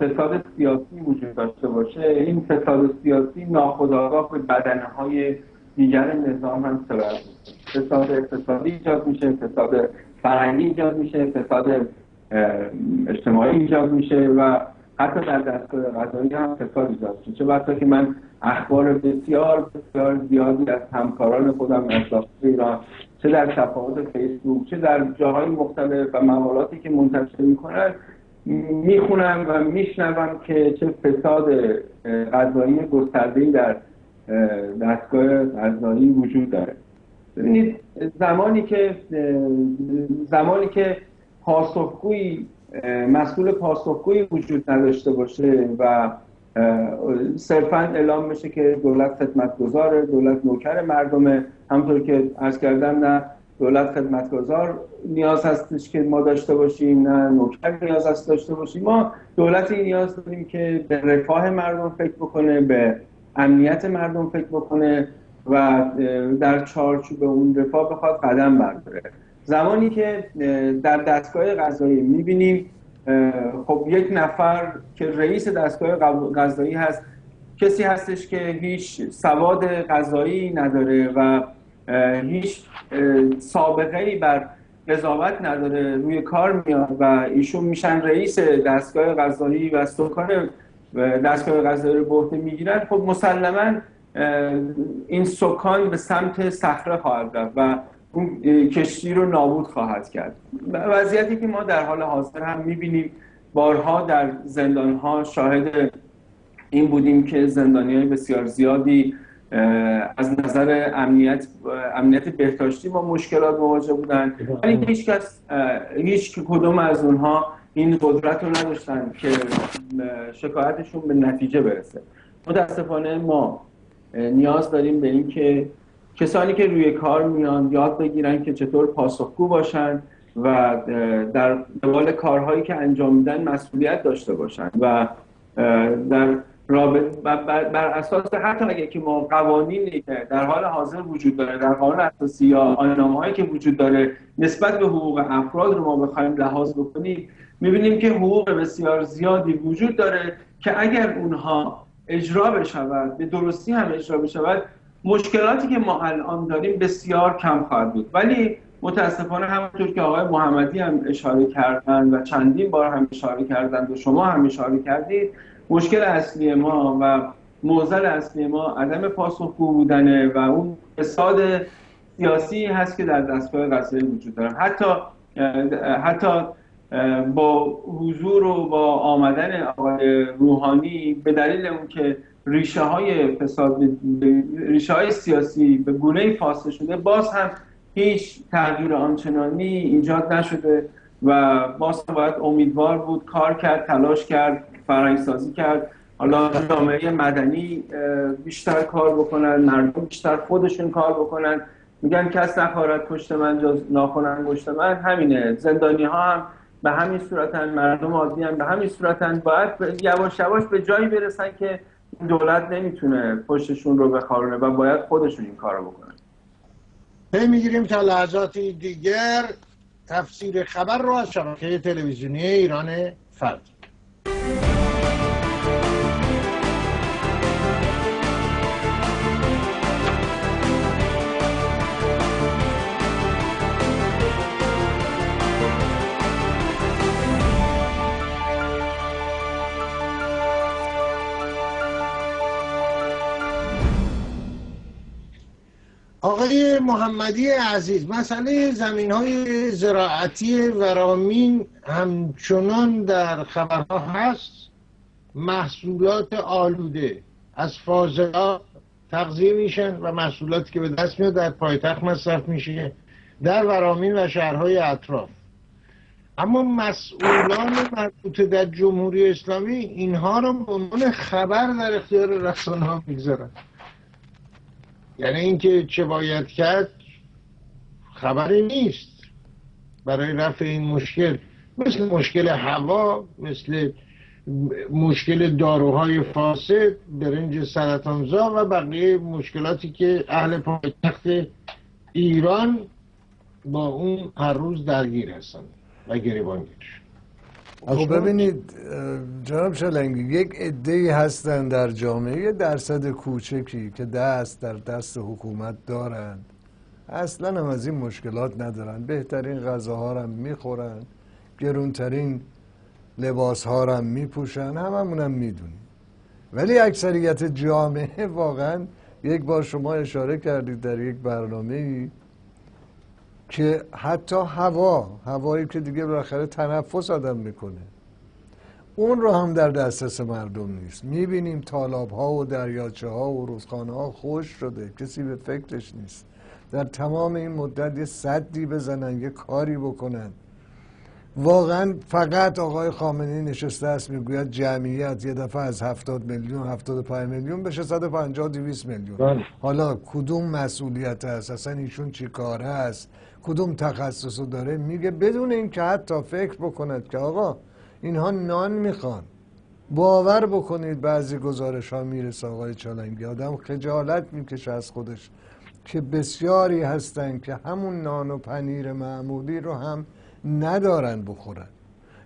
فساد سیاسی وجود داشته باشه این فساد سیاسی ناخودآگاه به بدنه های دیگر نظام هم سرایت فساد اقتصادی ایجاد میشه فساد فرهنگی ایجاد میشه فساد اجتماعی ایجاد میشه و حتی در دستگاه قضایی هم فساد ایجاد میشه. چه بسا که من اخبار بسیار بسیار زیادی از همکاران خودم از ایران چه در صفحات فیسبوک چه در جاهای مختلف و مقالاتی که منتشر می‌کنن می‌خونم و میشنوم که چه فساد قضایی گسترده‌ای در اه، دستگاه قضایی وجود داره. ببینید زمانی که زمانی که پاسخگویی اه، مسئول پاسخگویی وجود نداشته باشه و صرفا اعلام بشه که دولت خدمتگزار دولت نوکر مردمه همطور که عرض کردم نه دولت خدمتگزار نیاز هستش که ما داشته باشیم نه نوکر نیاز هست داشته باشیم. ما دولتی نیاز داریم که به رفاه مردم فکر بکنه به امنیت مردم فکر بکنه. و در چارچوب اون رفاه بخواد قدم برداره. زمانی که در دستگاه غذایی می‌بینیم خب یک نفر که رئیس دستگاه غذایی هست کسی هستش که هیچ سواد غذایی نداره و هیچ سابقه ای بر قضاوت نداره روی کار میاد و ایشون میشن رئیس دستگاه غذایی و سکان دستگاه غذایی رو به می‌گیرن. خب مسلما این سکان به سمت صخره خواهد رفت و اون کشتی رو نابود خواهد کرد. وضعیتی که ما در حال حاضر هم می‌بینیم بارها در زندان ها شاهد این بودیم که زندانی های بسیار زیادی از نظر امنیت امنیت بهداشتی با مشکلات مواجه بودن ولی هیچ کس هیچ کدوم از اونها این قدرت رو نداشتن که شکایتشون به نتیجه برسه. متاسفانه ما نیاز داریم به این که کسانی که روی کار میان یاد بگیرن که چطور پاسخگو باشن و در قبال کارهایی که انجام میدن مسئولیت داشته باشن و در بر اساس حتی اگه که ما قوانینی که در حال حاضر وجود داره در قانون اساسی یا هایی که وجود داره نسبت به حقوق افراد رو ما بخوایم لحاظ بکنیم می‌بینیم که حقوق بسیار زیادی وجود داره که اگر اونها اجرا بشود به درستی هم اجرا بشود. مشکلاتی که ما الان داریم بسیار کم خواهد بود. ولی متاسفانه همونطور که آقای محمدی هم اشاره کردن و چندین بار هم اشاره کردند و شما هم اشاره کردید مشکل اصلی ما و موزل اصلی ما عدم پاسخگو بودنه و اون فساد سیاسی هست که در دستگاه قضایی وجود داره. حتی حتی با حضور و با آمدن آقای روحانی به دلیل اون که ریشه های فساد ریشه های سیاسی به گونه فاصله شده باز هم هیچ تغییر آنچنانی ایجاد نشده و باز باید امیدوار بود کار کرد تلاش کرد فرهنگسازی کرد. حالا جامعه مدنی بیشتر کار بکنن مردم بیشتر خودشون کار بکنن. میگن کس نخواهد پشت من جز ناخن گشت من همینه. زندانی ها هم به همین صورتن مردم عادی هم به همین صورتن باید یواش یواش به جایی برسن که دولت نمی‌تونه پشتشون رو بخارونه و باید خودشون این کارو بکنن. پی می‌گیریم تا لحظاتی دیگر تفسیر خبر رو از شبکه تلویزیونی ایران فرد. آقای محمدی عزیز مسئله زمین های زراعتی ورامین همچنان در خبرها هست. محصولات آلوده از فاضلات تغذیه میشن و محصولاتی که به دست میاد در پایتخت مصرف میشه در ورامین و شهرهای اطراف. اما مسئولان مربوط در جمهوری اسلامی اینها رو به عنوان خبر در اختیار رسانه ها می‌گذارن. یعنی اینکه چه باید کرد خبری نیست برای رفع این مشکل. مثل مشکل هوا مثل مشکل داروهای فاسد برنج سرطانزا و بقیه مشکلاتی که اهل پایتخت ایران با اون هر روز درگیر هستند و گریبانگیر خب ببینید جناب شلنگی یک عده هستن در جامعه یه درصد کوچکی که دست در دست حکومت دارند اصلا هم از این مشکلات ندارن. بهترین غذاها هم می‌خورن. گرونترین لباس ها هم میپوشن. هممون هم می‌دونیم. ولی اکثریت جامعه واقعا یک بار شما اشاره کردید در یک برنامه که حتی هوا هوایی که دیگه بالاخره تنفس آدم می‌کنه. اون رو هم در دسترس مردم نیست. می‌بینیم تالاب ها و دریاچه ها و روزخانه ها خوش شده. کسی به فکرش نیست. در تمام این مدت یه صدی بزنن یه کاری بکنن. واقعا فقط آقای خامنه‌ای نشسته است می‌گوید جمعیت یه دفعه از 70 میلیون 75 میلیون بشه 150 200 میلیون. بله. حالا کدوم مسئولیت هست اصلا ایشون چی کاره است؟ کدوم تخصص رو داره؟ میگه بدون اینکه حتی فکر بکند که آقا اینها نان می‌خوان. باور بکنید بعضی گزارش ها می‌رسه آقای چالنگی. آدم خجالت می‌کشه از خودش که بسیاری هستن که همون نان و پنیر معمولی رو هم ندارن بخورن.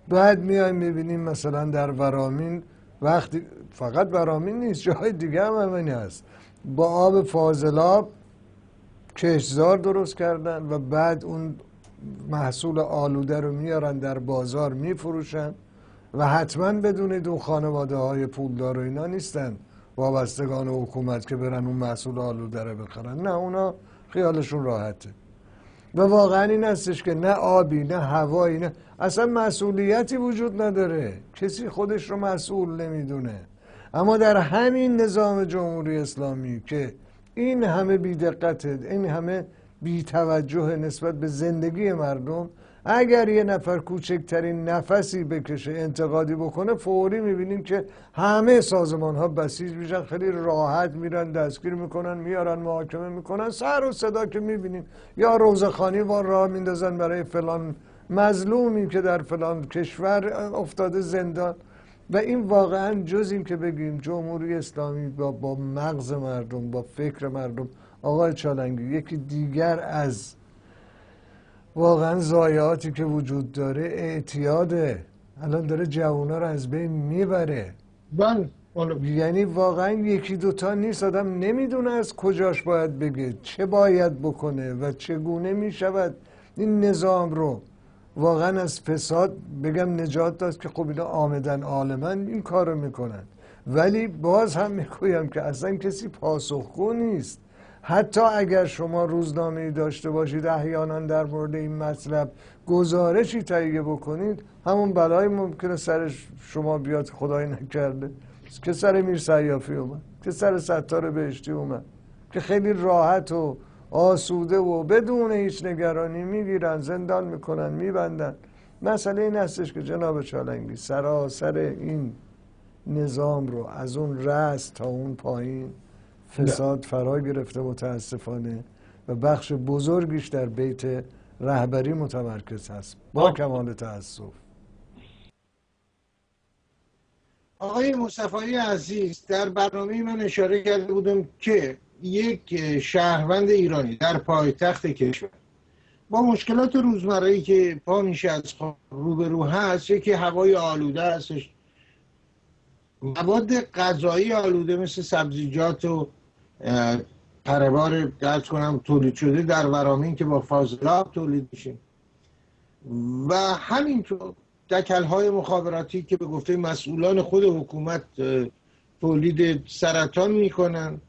بعد میایم می‌بینیم مثلا در ورامین وقتی فقط ورامین نیست جای دیگه هم همینی هست. با آب فاضلاب کشزار درست کردن و بعد اون محصول آلوده رو میارن در بازار میفروشن و حتما بدونید اون خانواده های پولدار و اینا نیستن. وابستگان حکومت که برن اون محصول آلوده رو بخرن. نه اونا خیالشون راحته. و واقعا این هستش که نه آبی نه هوایی نه اصلا مسئولیتی وجود نداره. کسی خودش رو مسئول نمی‌دونه. اما در همین نظام جمهوری اسلامی که این همه بیدقته این همه بیتوجه نسبت به زندگی مردم اگر یه نفر کوچکترین نفسی بکشه انتقادی بکنه فوری می‌بینیم که همه سازمان ها بسیج میشن خیلی راحت میرن دستگیر می‌کنن میارن محاکمه می‌کنن. سر و صدا که می‌بینیم یا روزخانی با راه میندازن برای فلان مظلومی که در فلان کشور افتاده زندان. و این واقعا جز این که بگیم جمهوری اسلامی با, با مغز مردم با فکر مردم آقای چالنگی یکی دیگر از واقعا زایاتی که وجود داره اعتیاده. الان داره جوونا رو از بین می‌بره. بله یعنی واقعا یکی دوتا نیست آدم نمی‌دونه از کجاش باید بگه چه باید بکنه و چگونه می‌شود این نظام رو. واقعا از فساد بگم نجات داد که خب اینا آمدن عالمن این کارو می‌کنن. ولی باز هم می‌گویم که اصلا کسی پاسخگو نیست. حتی اگر شما روزنامه داشته باشید احیانا در مورد این مطلب گزارشی تهیه بکنید همون بلای ممکنه سر شما بیاد خدای نکرده. که سر میر سیافی اومد که سر ستار بهشتی اومد که خیلی راحت و آسوده و بدون هیچ نگرانی می‌گیرن زندان می‌کنن میبندن. مسئله این هستش که جناب چالنگی سراسر این نظام رو از اون رست تا اون پایین فساد فرا گرفته متاسفانه و بخش بزرگیش در بیت رهبری متمرکز هست. با کمال تاسف آقای مصطفی عزیز در برنامه من اشاره کرده بودم که یک شهروند ایرانی در پایتخت کشور با مشکلات روزمره که پا میشه از روبرو هست یکی هوای آلوده هستش. مواد غذایی آلوده مثل سبزیجات و پربار درس کنم تولید شده در ورامین که با فاضلاب تولید میشه. و همینطور دکل های مخابراتی که به گفته مسئولان خود حکومت تولید سرطان می‌کنن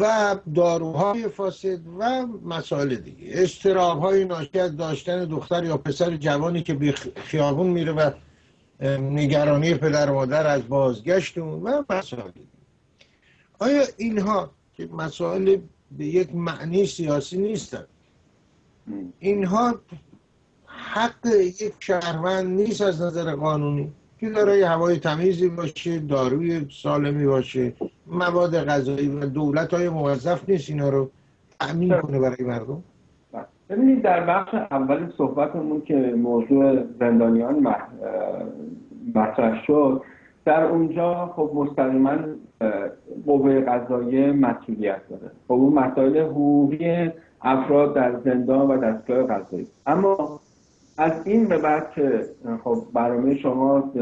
و داروهای فاسد و مسائل دیگه. استراب های ناشی از داشتن دختر یا پسر جوانی که به خیابون میره و نگرانی پدر مادر از بازگشت و مسائل دیگه. آیا اینها که مسائل به یک معنی سیاسی نیستن؟ اینها حق یک شهروند نیست از نظر قانونی که دارای هوای تمیزی باشه داروی سالمی باشه مواد غذایی و دولت های موظف نیست اینا رو تأمین کنه برای مردم؟ ببینید در بخش اول صحبتمون که موضوع زندانیان مطرح شد در اونجا خب مستقیما قوه قضاییه مسئولیت داره. خب اون مسائل حقوقی افراد در زندان و دستگاه قضایی. اما از این به بعد که خب برنامه شما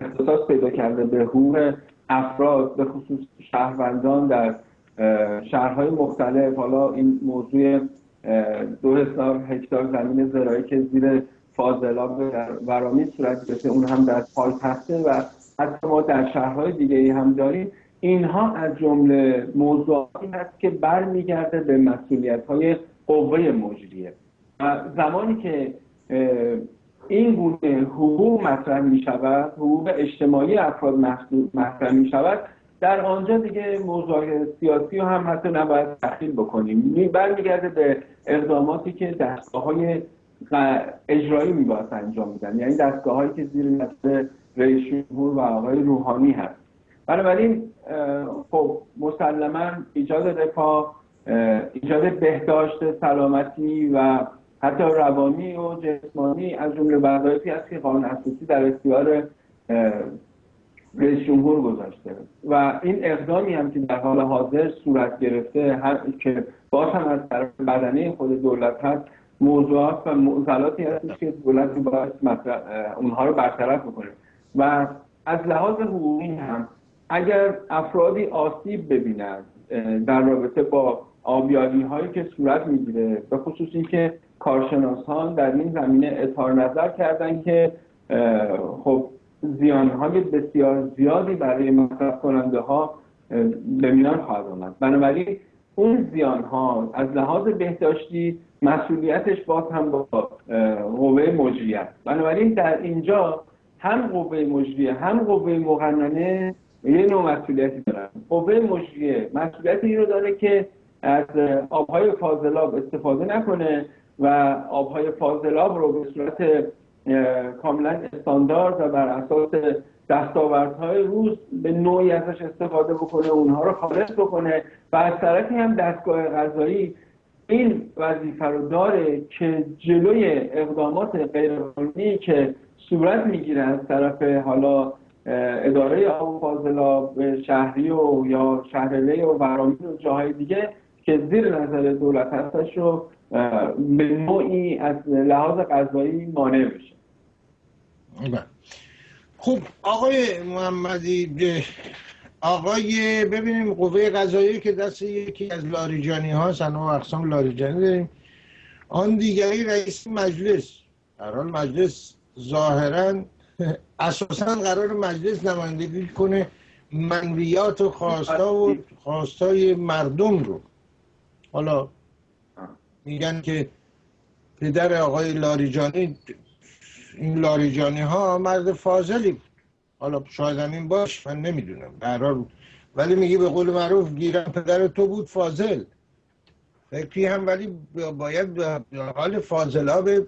اختصاص پیدا کرده به حقوق افراد به خصوص شهروندان در شهرهای مختلف حالا این موضوع دو هزار هکتار زمین زراعی که زیر فاضلاب ورامی صورت گرفته اون هم در پایتخته و حتی ما در شهرهای دیگه هم داریم اینها از جمله موضوعاتی هست که برمیگرده به مسئولیت های قوه مجریه. و زمانی که این گونه حقوق مطرح می شود حقوق اجتماعی افراد مطرح می شود در آنجا دیگه موضوع سیاسی رو هم حتی نباید تخیل بکنیم. برمیگرده به اقداماتی که دستگاه های اجرایی میباید انجام میدن یعنی دستگاه هایی که زیر نظر رئیس جمهور و آقای روحانی هست. بنابراین خب مسلما ایجاد رفاه ایجاد بهداشت سلامتی و حتی روانی و جسمانی از جمله وظایفی است که قانون اساسی در اختیار رئیس جمهور گذاشته. و این اقدامی هم که در حال حاضر صورت گرفته هر که باز هم از طرف بدنه خود دولت هست موضوعات و معضلاتی هستش که دولت باید اونها رو برطرف بکنه. و از لحاظ حقوقی هم اگر افرادی آسیب ببینند در رابطه با آبیاری هایی که صورت می‌گیره به خصوص اینکه کارشناسان در این زمینه اظهار نظر کردن که خب زیان های بسیار زیادی برای مصرف کننده ها به میان خواهد آمد. بنابراین اون زیان ها از لحاظ بهداشتی مسئولیتش باز هم با قوه مجریه بنابراین در اینجا هم قوه مجریه هم قوه مقننه یه نوع مسئولیتی دارن. قوه مجریه مسئولیت این رو داره که از آبهای فاضلاب استفاده نکنه و آبهای فاضلاب رو به صورت کاملا استاندارد و بر اساس دستاوردهای روز به نوعی ازش استفاده بکنه اونها رو خالص بکنه و از طرفی هم دستگاه غذایی این وظیفه رو داره که جلوی اقدامات غیرقانونی که صورت می‌گیره از طرف حالا اداره آب فاضلاب شهری و یا شهرله و ورامین و جاهای دیگه که زیر نظر دولت هستش رو به نوعی از لحاظ غذایی مانع بشه بله. خب آقای محمدی آقای ببینیم قوه قضایی که دست یکی از لاریجانی ها انواع اقسام لاریجانی داریم آن دیگری رئیس مجلس در حال مجلس ظاهرا اساسا قرار مجلس نمایندگی کنه منویات و خواستا و خواستای مردم رو. حالا میگن که پدر آقای لاریجانی این لاریجانی ها مرد فاضلی حالا شاید این باش من نمی‌دونم قرار ولی میگی به قول معروف گیرم پدر تو بود فاضل. فکری هم ولی باید حال فاضلا به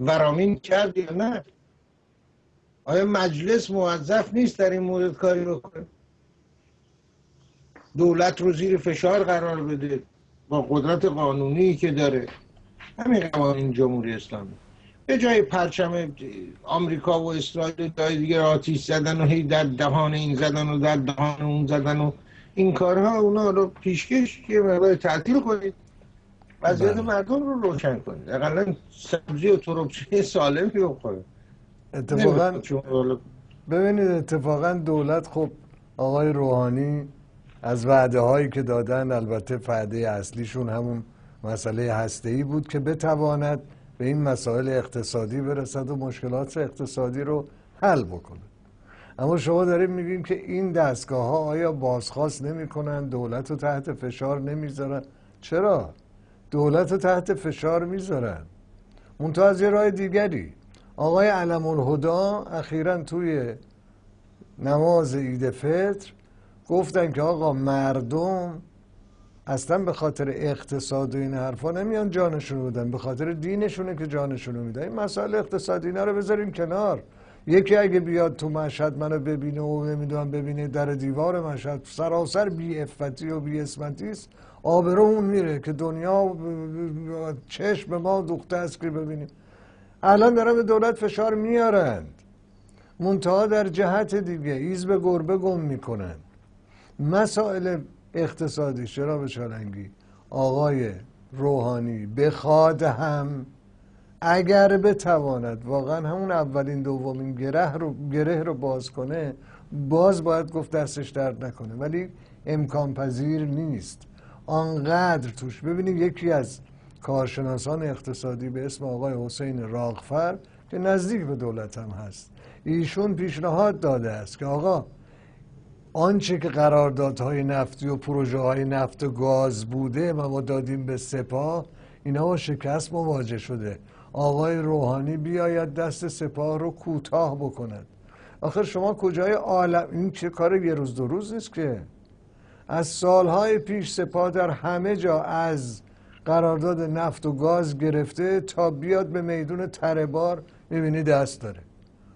ورامین کرد یا نه؟ آیا مجلس موظف نیست در این مورد کاری بکنه؟ دولت رو زیر فشار قرار بده با قدرت قانونی که داره. همین قوانین جمهوری اسلامی. به جای پرچم آمریکا و اسرائیل جای دیگه آتیش زدن و هی در دهان این زدن و در دهان اون زدن و این کارها اونا رو پیشکش که مقدار تعطیل کنید. وضعیت بله. مردم رو روشن کنید. اقلا سبزی و تربچه سالمی بخورید اتفاقا ببینید اتفاقا دولت خب آقای روحانی از وعده هایی که دادن البته وعده اصلیشون همون مسئله هسته بود که بتواند به این مسائل اقتصادی برسد و مشکلات اقتصادی رو حل بکنه. اما شما داریم میگیم که این دستگاه ها آیا بازخواست نمی کنن دولت رو تحت فشار نمی‌ذارن؟ چرا؟ دولت رو تحت فشار می‌ذارن. منتها از یه راه دیگری. آقای علم الهدا اخیرا توی نماز عید فطر گفتن که آقا مردم اصلا به خاطر اقتصاد و این حرفا نمیان جانشون بدن به خاطر دینشونه که جانشون میدن. این مسائل اقتصادی اینا رو بذاریم کنار. یکی اگه بیاد تو مشهد منو ببینه و نمی‌دونم ببینه در دیوار مشهد سراسر بی افتی و بی اسمتی است. آبرو اون میره که دنیا چشم ما دوخته است که ببینیم. الان دارن به دولت فشار میارند منتها در جهت دیگه ایز به گربه گم می‌کنن. مسائل اقتصادی چرا به چالنگی آقای روحانی بخواد هم اگر بتواند واقعا همون اولین دومین گره رو, گره رو باز کنه باز باید گفت دستش درد نکنه. ولی امکان پذیر نیست. آنقدر توش. ببینید یکی از کارشناسان اقتصادی به اسم آقای حسین راغفر که نزدیک به دولت هم هست. ایشون پیشنهاد داده است که آقا آنچه که قراردادهای نفتی و پروژه های نفت و گاز بوده و ما دادیم به سپاه اینا با شکست مواجه شده. آقای روحانی بیاید دست سپاه رو کوتاه بکند. آخر شما کجای عالم؟ این چه کار یه روز دو روز نیست که؟ از سالهای پیش سپاه در همه جا از قرارداد نفت و گاز گرفته تا بیاد به میدون تربار می‌بینی دست داره.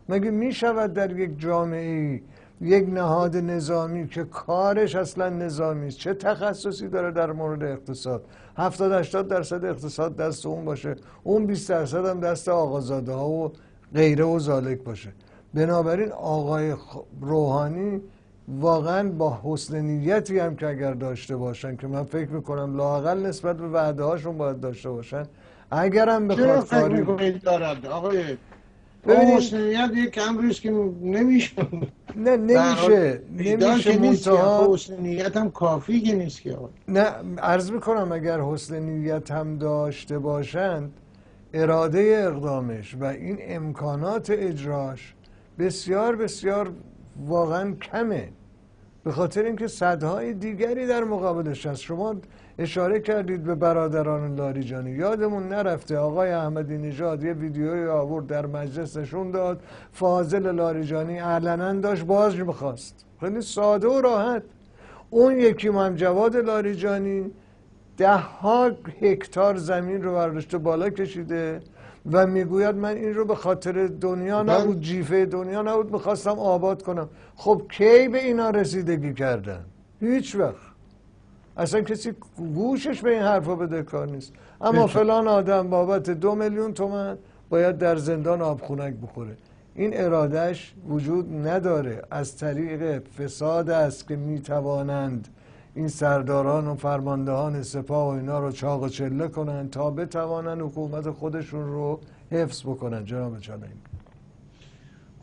مگه می‌شود در یک جامعه یک نهاد نظامی که کارش اصلا نظامی است چه تخصصی داره در مورد اقتصاد؟ 70 80 درصد اقتصاد دست اون باشه اون 20 درصد هم دست آقازاده ها و غیره و زالک باشه. بنابراین آقای روحانی واقعا با حسن نیتی هم که اگر داشته باشن که من فکر می‌کنم لاقل نسبت به وعده هاشون باید داشته باشن. اگرم بخواد کاری دارد؟ آقای ببینید یک امریست که نمیشه. نه نمیشه. نمیشه منتها حسن نیت هم کافی که نیست که نه عرض می‌کنم اگر حسن نیت هم داشته باشند اراده اقدامش و این امکانات اجراش بسیار بسیار واقعا کمه. به خاطر اینکه صدهای دیگری در مقابلش هست شما اشاره کردید به برادران لاریجانی یادمون نرفته آقای احمدی نژاد یه ویدیوی آورد در مجلس نشون داد. فاضل لاریجانی علنا داشت باز می‌خواست. خیلی ساده و راحت. اون یکی هم جواد لاریجانی ده ها هکتار زمین رو برداشته بالا کشیده. و می‌گوید من این رو به خاطر دنیا نبود جیفه دنیا نبود می‌خواستم آباد کنم. خب کی به اینا رسیدگی کردن؟ هیچ وقت. اصلا کسی گوشش به این حرفا بده کار نیست. اما فلان آدم بابت دو میلیون تومن باید در زندان آبخونک بخوره. این ارادش وجود نداره. از طریق فساد است که می‌توانند این سرداران و فرماندهان سپاه و اینا رو چاق و چله کنن تا بتوانن حکومت خودشون رو حفظ بکنن. جناب چلنگ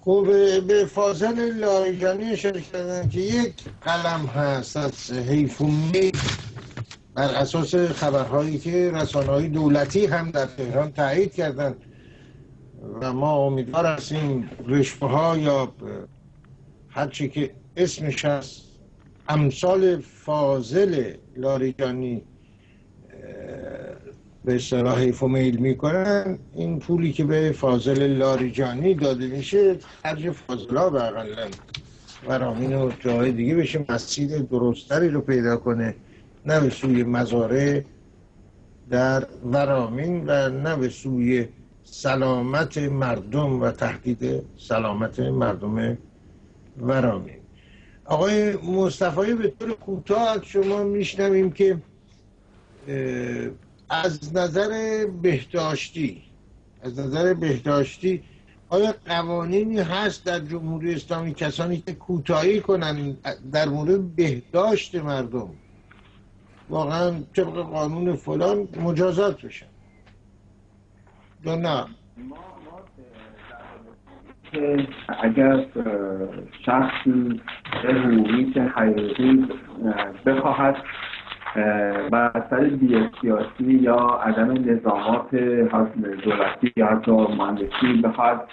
خب به فاضل لاریجانی کردن که یک قلم هست از حیف و بر اساس خبرهایی که رسانه دولتی هم در تهران تایید کردن. و ما امیدوار هستیم رشوه ها یا هرچی که اسمش هست امثال فاضل لاریجانی به اصطلاح حیف و میل می‌کنن. این پولی که به فاضل لاریجانی داده میشه خرج فاضلا اقلا ورامین و جای دیگه بشه مسجد درستری رو پیدا کنه نه به سوی مزاره در ورامین و نه به سوی سلامت مردم و تهدید سلامت مردم ورامین. آقای مصطفی به طور کوتاه شما میشنویم که از نظر بهداشتی از نظر بهداشتی آیا قوانینی هست در جمهوری اسلامی کسانی که کوتاهی کنن در مورد بهداشت مردم؟ واقعا طبق قانون فلان مجازات بشن. یا نه؟ که اگر شخصی حقوقی که بخواهد بر اثر سیاسی یا عدم نظامات دولتی یا حتی مهندسی بخواد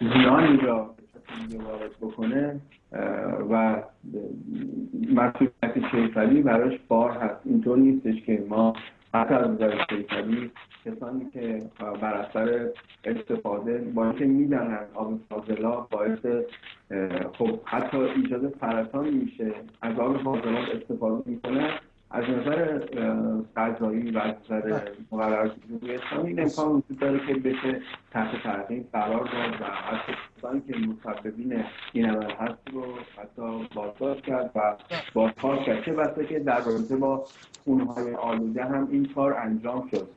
زیانی را وارد بکنه و مسئولیت کیفری براش بار هست. اینطور نیستش که ما حتی از نظر کیفری کسانی که بر اثر استفاده با اینکه میدنن آب فاضلا باعث خب حتی ایجاد سرطان میشه از آب فاضلات استفاده می‌کنه از نظر قضایی و از نظر مقررات اسلامی این امکان وجود داره که بشه تحت تعقیب قرار داد و حتی کسانی که مسببین این عمل هست رو حتی بازداشت کرد و بازخواست کرد. چه بسته که در رابطه با خونهای آلوده هم این کار انجام شد.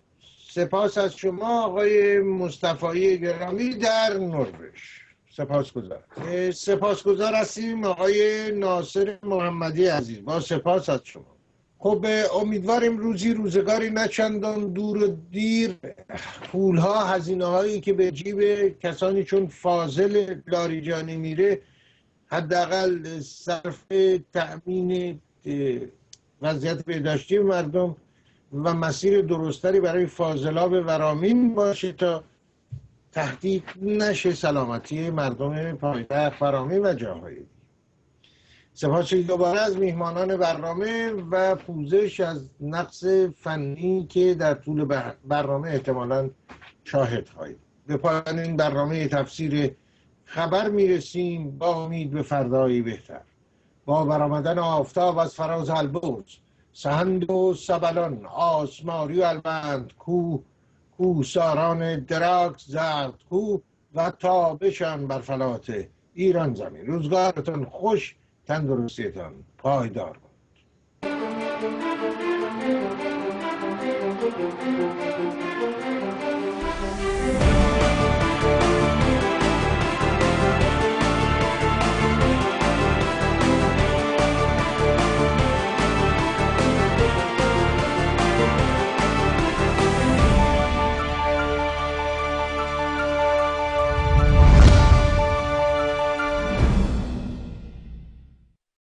سپاس از شما آقای مصطفی گرامی در نروژ. سپاسگزار سپاسگزار هستیم آقای ناصر محمدی عزیز. با سپاس از شما. خب امیدواریم روزی روزگاری نچندان دور و دیر پولها هزینه هایی که به جیب کسانی چون فاضل لاریجانی میره حداقل صرف تأمین وضعیت بهداشتی مردم و مسیر درستری برای فاضلاب ورامین باشه تا تهدید نشه سلامتی مردم پایتخت فرامین و جاهای سپاس دوباره از میهمانان برنامه و پوزش از نقص فنی که در طول برنامه احتمالا شاهد خواهید. به پایان این برنامه تفسیر خبر می‌رسیم. با امید به فردایی بهتر. با برآمدن آفتاب از فراز البرز سهند و سبلان آسماری و البند کو ساران دراک زرد کو و تابشان بر فلات ایران زمین. روزگارتون خوش تندرستیتان پایدار باد.